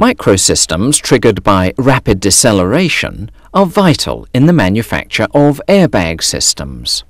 Microsystems triggered by rapid deceleration are vital in the manufacture of airbag systems.